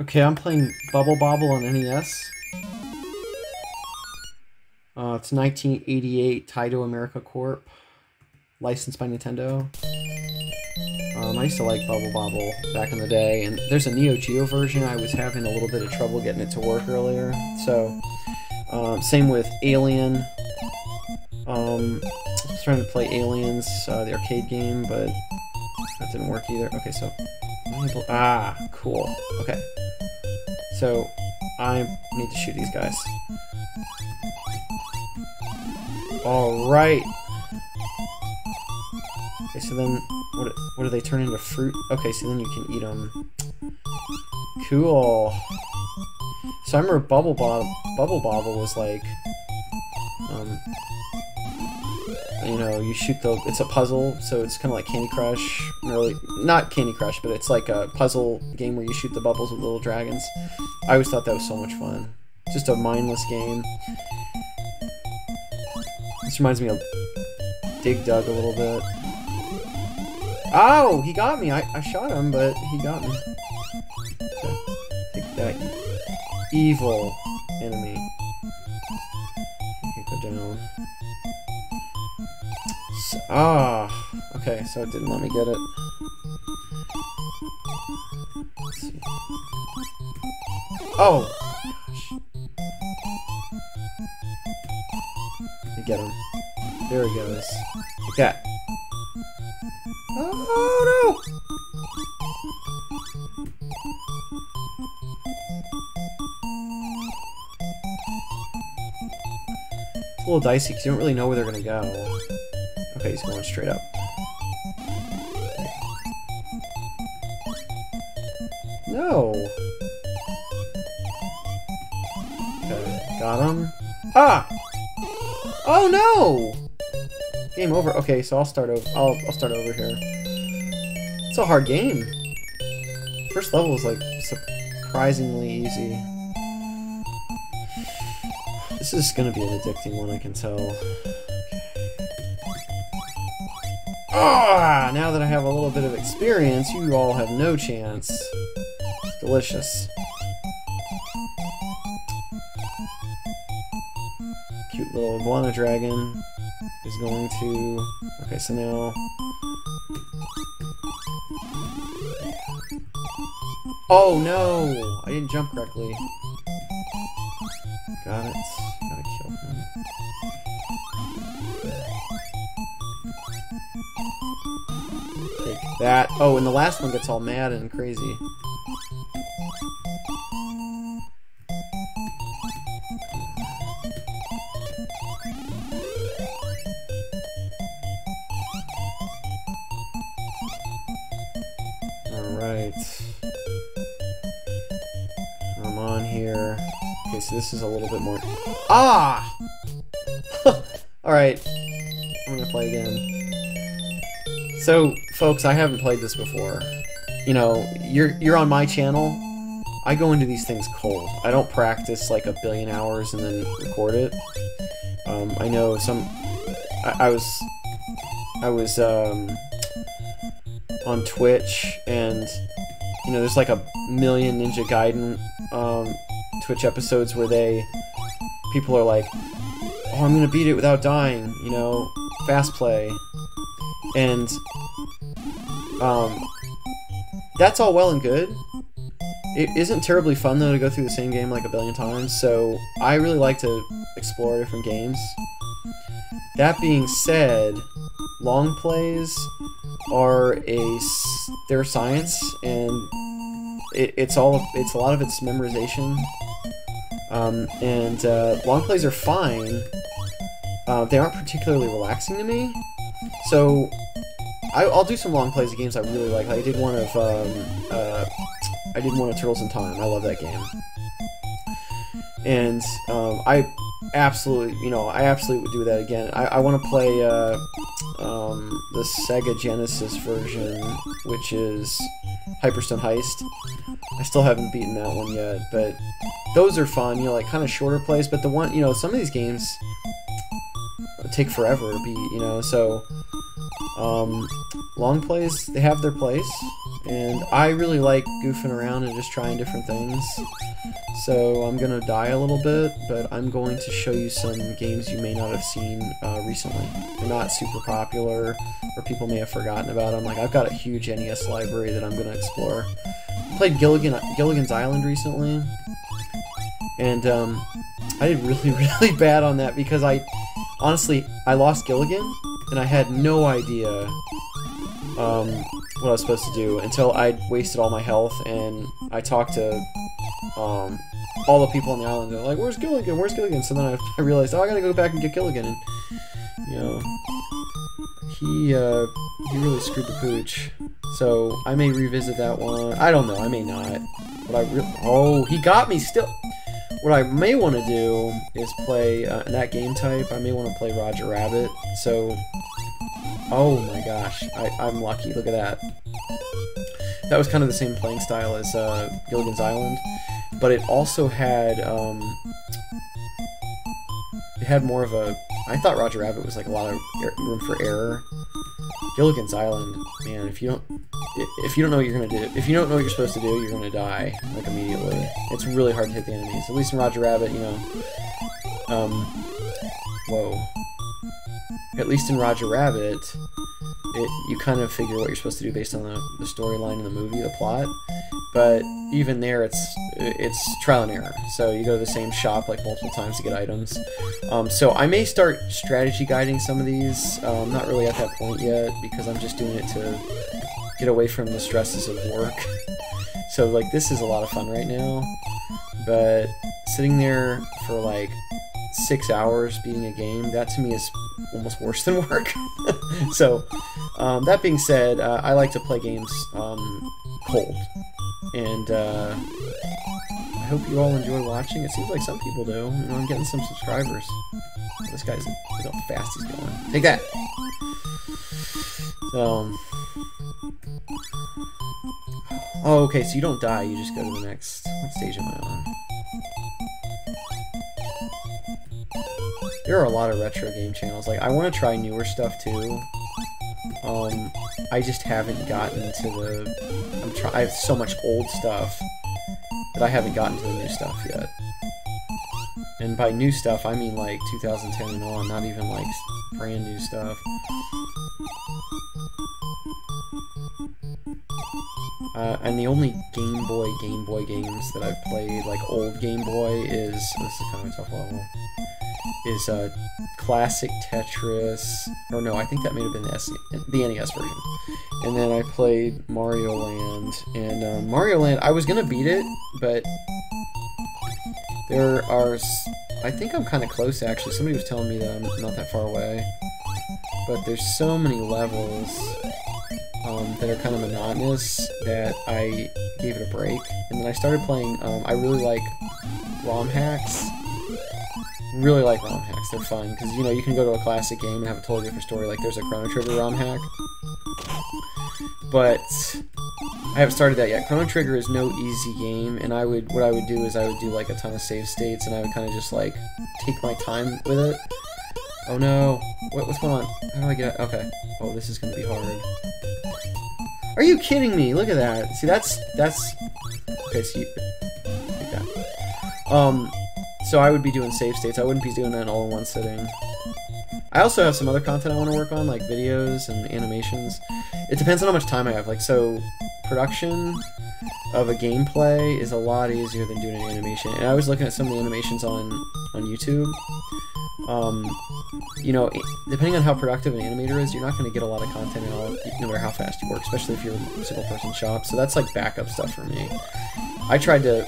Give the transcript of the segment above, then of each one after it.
Okay, I'm playing Bubble Bobble on NES. Uh, it's 1988 Taito America Corp. Licensed by Nintendo. Um, I used to like Bubble Bobble back in the day, and there's a Neo Geo version. I was having a little bit of trouble getting it to work earlier. So, um, same with Alien. Um, I was trying to play Aliens, uh, the arcade game, but that didn't work either. Okay, so ah, cool. Okay, so I need to shoot these guys. All right. Okay, so then what? What do they turn into fruit? Okay, so then you can eat them. Cool. So I remember Bubble Bob, Bubble Bobble was like, um, you know, you shoot the. It's a puzzle, so it's kind of like Candy Crush. Really, not Candy Crush, but it's like a puzzle game where you shoot the bubbles with little dragons. I always thought that was so much fun. Just a mindless game. This reminds me of Dig Dug a little bit. Oh, he got me. I, I shot him, but he got me. Take that evil enemy. Ah, okay, so it didn't let me get it. Oh, get him. There he goes. That. Oh no! It's a little dicey because you don't really know where they're gonna go. Okay, he's going straight up. No! Okay, got him. Ah! Oh no! Game over. Okay, so I'll start over. I'll, I'll start over here. It's a hard game. First level is like surprisingly easy. This is gonna be an addicting one, I can tell. Ah! Now that I have a little bit of experience, you all have no chance. Delicious. Cute little iguana dragon is going to... Okay, so now... Oh no! I didn't jump correctly. Got it. Gotta kill him. Take that. Oh, and the last one gets all mad and crazy. Alright. I'm on here. Okay, so this is a little bit more... Ah! Alright. So, folks, I haven't played this before. You know, you're you're on my channel. I go into these things cold. I don't practice like a billion hours and then record it. Um, I know some... I, I was... I was, um on Twitch, and you know, there's like a million Ninja Gaiden um, Twitch episodes where they people are like, "Oh, I'm gonna beat it without dying," you know, fast play, and um, that's all well and good. It isn't terribly fun though to go through the same game like a billion times, so I really like to explore different games. That being said, long plays are a they're science and it, it's all it's a lot of it's memorization um, and uh, long plays are fine uh, they aren't particularly relaxing to me so I, will do some long plays of games I really like. I did one of um, uh, I did one of Turtles in Time I love that game and um, I absolutely, you know, I absolutely would do that again. I, I want to play uh, um, the Sega Genesis version, which is Hyperstone Heist. I still haven't beaten that one yet, but those are fun, you know, like kind of shorter plays, but the one, you know, some of these games take forever to beat, you know, so um, long plays, they have their place, and I really like goofing around and just trying different things. So I'm gonna die a little bit, but I'm going to show you some games you may not have seen uh, recently. They're not super popular, or people may have forgotten about them. Like I've got a huge NES library that I'm gonna explore. I played Gilligan Gilligan's Island recently, and um, I did really really bad on that because I honestly I lost Gilligan and I had no idea um, what I was supposed to do until I'd wasted all my health and I talked to um, all the people on the island. They're like, "Where's Gilligan? Where's Gilligan?" So then I, I realized, oh, I gotta go back and get Gilligan, and you know, he uh, he really screwed the pooch. So I may revisit that one. I don't know. I may not. But I re- oh, he got me still. What I may want to do is play uh, that game type. I may want to play Roger Rabbit. So, oh my gosh, I, I'm lucky. Look at that. That was kind of the same playing style as uh, Gilligan's Island, but it also had um, it had more of a. I thought Roger Rabbit was like a lot of er room for error. Gilligan's Island, man, if you don't if you don't know what you're gonna do, if you don't know what you're supposed to do, you're gonna die like immediately. It's really hard to hit the enemies. At least in Roger Rabbit, you know. Um, whoa. At least in Roger Rabbit, it you kind of figure what you're supposed to do based on the, the storyline in the movie, the plot. But even there, it's it's trial and error. So you go to the same shop like multiple times to get items. Um, so I may start strategy guiding some of these. Um, not really at that point yet because I'm just doing it to get away from the stresses of work. So like this is a lot of fun right now, but sitting there for like six hours beating a game, that to me is almost worse than work. so um, that being said, uh, I like to play games um, cold, and uh, I hope you all enjoy watching. It seems like some people do. You know, I'm getting some subscribers. This guy's look how fast he's going. Take that. So. Oh, okay, so you don't die, you just go to the next... What stage am I on? There are a lot of retro game channels. Like, I want to try newer stuff, too. Um, I just haven't gotten to the... I'm try I have so much old stuff that I haven't gotten to the new stuff yet. And by new stuff, I mean, like, 2010 and on, not even, like, brand new stuff. Uh, and the only Game Boy, Game Boy games that I've played, like old Game Boy, is this is kind of a tough level. Is uh, classic Tetris, or no, I think that may have been the, the NES version. And then I played Mario Land, and uh, Mario Land, I was gonna beat it, but there are, I think I'm kind of close actually. Somebody was telling me that I'm not that far away, but there's so many levels um, that are kind of monotonous that I gave it a break. And then I started playing, um, I really like ROM hacks. Really like ROM hacks, they're fun, because, you know, you can go to a classic game and have a totally different story, like there's a Chrono Trigger ROM hack. But I haven't started that yet. Chrono Trigger is no easy game, and I would, what I would do is I would do like a ton of save states, and I would kind of just like take my time with it. Oh no, what, what's going on? How do I get, okay. Oh, this is gonna be hard. Are you kidding me? Look at that. See, that's, that's, okay, see, like that. Um, so I would be doing save states. I wouldn't be doing that all in one sitting. I also have some other content I want to work on, like videos and animations. It depends on how much time I have. Like, so, production of a gameplay is a lot easier than doing an animation. And I was looking at some of the animations on, on YouTube. Um, you know, depending on how productive an animator is, you're not going to get a lot of content in all, no matter how fast you work, especially if you're a single person shop. So that's like backup stuff for me. I tried to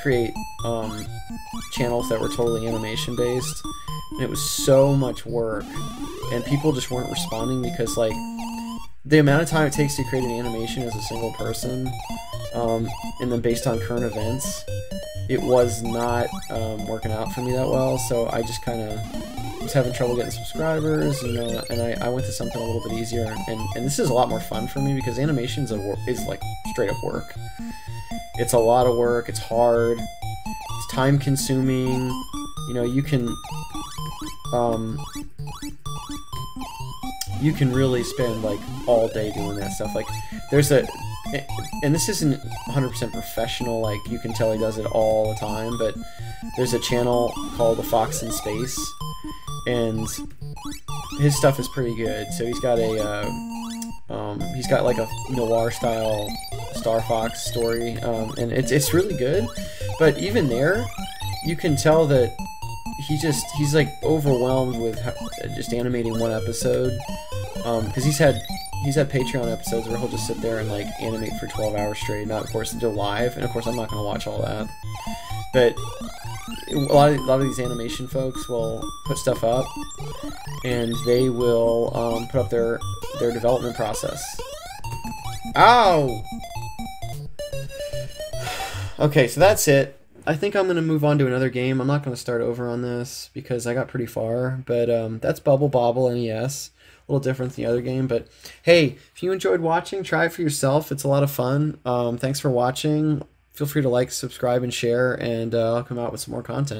create um, channels that were totally animation based, and it was so much work, and people just weren't responding because like the amount of time it takes to create an animation as a single person, um, and then based on current events, it was not um, working out for me that well. So I just kind of was having trouble getting subscribers, you know, and I, I went to something a little bit easier. And, and this is a lot more fun for me because animations is like straight up work. It's a lot of work. It's hard. It's time consuming. You know, you can um, you can really spend like all day doing that stuff. Like there's a and this isn't 100% professional, like you can tell he does it all the time, but there's a channel called The Fox in Space, and his stuff is pretty good. So he's got a, uh, um, he's got like a noir style Star Fox story, um, and it's it's really good. But even there, you can tell that he just he's like overwhelmed with just animating one episode because um, he's had he's had Patreon episodes where he'll just sit there and like animate for 12 hours straight. Not of course do live, and of course I'm not going to watch all that. But a lot of a lot of these animation folks will put stuff up, and they will um, put up their their development process. Ow! Okay, so that's it. I think I'm going to move on to another game. I'm not going to start over on this because I got pretty far, but um, that's Bubble Bobble NES a little different than the other game. But hey, if you enjoyed watching, try it for yourself. It's a lot of fun. Um, thanks for watching. Feel free to like, subscribe, and share, and uh, I'll come out with some more content.